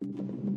you